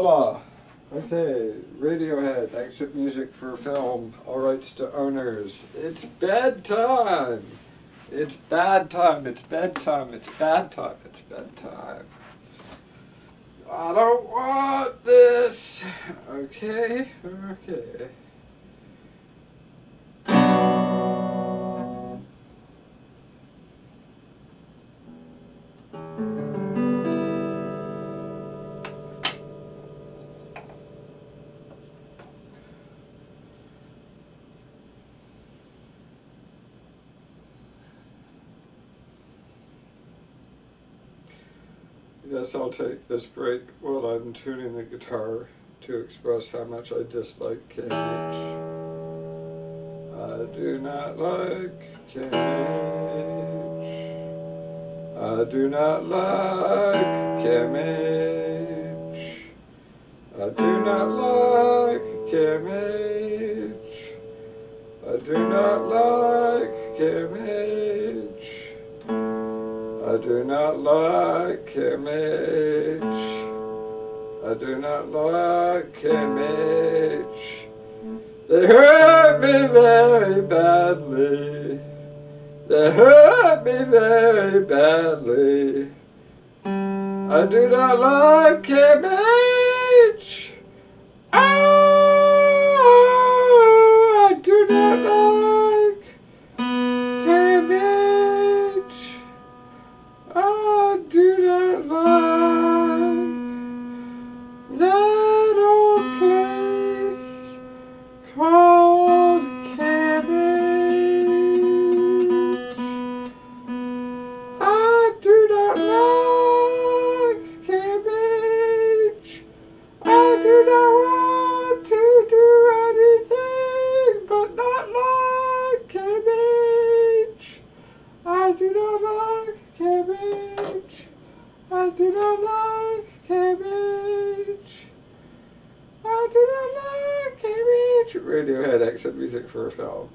Hola. Okay, Radiohead, exit music for film, all rights to owners. It's bedtime. It's bad time. It's bedtime. It's bad time. It's bedtime. I don't want this. Okay, okay. Yes, I'll take this break while I'm tuning the guitar to express how much I dislike Cage. I do not like Cage. I do not like Camage. I do not like Camage. I do not like Camage. I do not like image. I do not like image. They hurt me very badly. They hurt me very badly. I do not like image. Oh, music for a film.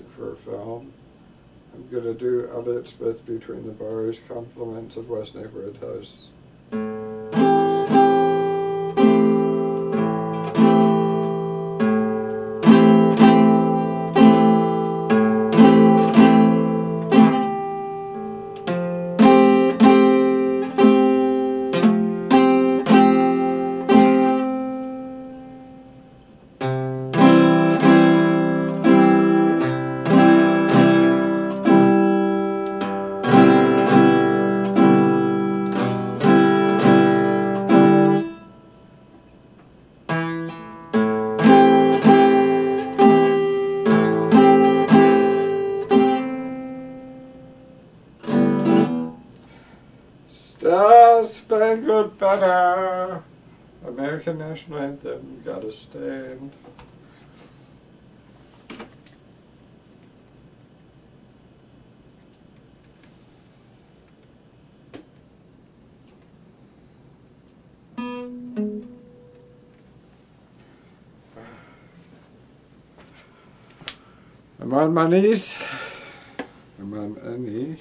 Music for a film. I'm gonna do Elizabeth Between the Bars, compliments of West Neighborhood House. Spangled Banner. American National Anthem, gotta stand. I'm on my knees. I'm on a knee.